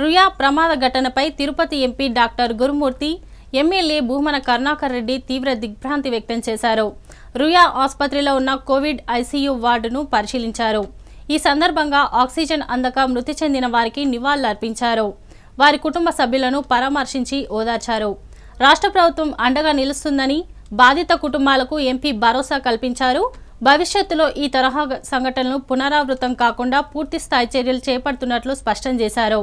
రుయా ప్రమాద ఘటనపై Tirupati MP doctor Gurumurthy MLA Bhumana Karunakar Reddy తీవ్ర దిగ్భ్రాంతి వ్యక్తం చేశారు. రుయా ఆసుపత్రిలో ఉన్న కోవిడ్ ఐసీయూ వార్డును పరిశీలించారు. ఈ సందర్భంగా ఆక్సిజన్ అందక మృతి చెందిన వారికి నివాళులర్పించారు. వారి కుటుంబ సభ్యులను పరామర్శించి ఓదార్చారు. రాష్ట్ర ప్రభుత్వం అండగా నిలుస్తుందని బాధిత కుటుంబాలకు ఎంపీ భరోసా కల్పించారు. భవిష్యత్తులో ఈ తరహా సంఘటనలు పునరావృతం కాకుండా పూర్తిస్థాయి చర్యలు చేపడుతున్నట్లు స్పష్టం చేశారు.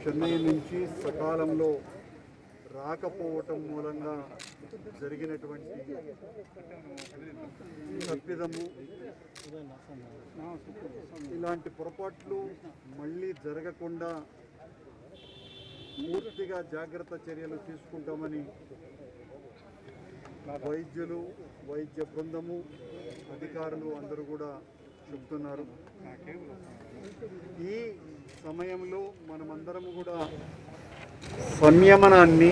చెన్నై నుంచి సకాలంలో రాకపోవటం మూలంగా జరిగినటువంటి తప్పిదము ఇలాంటి పొరపాట్లు మళ్ళీ జరగకుండా పూర్తిగా జాగ్రత్త చర్యలు తీసుకుంటామని వైద్యులు వైద్య బృందము అధికారులు అందరూ కూడా చెప్తున్నారు ఈ సమయంలో మనమందరం కూడా సంయమనాన్ని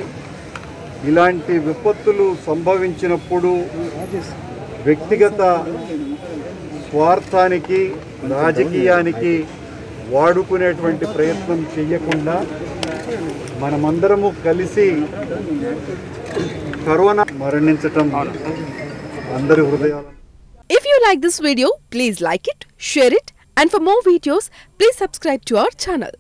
ఇలాంటి విపత్తులు సంభవించినప్పుడు వ్యక్తిగత స్వార్థానికి రాజకీయానికి వాడుకునేటువంటి ప్రయత్నం చేయకుండా మనమందరము కలిసి కరోనా మరణించటం అందరి హృదయాలు if you like this video please like it share it and for more videos, please subscribe to our channel.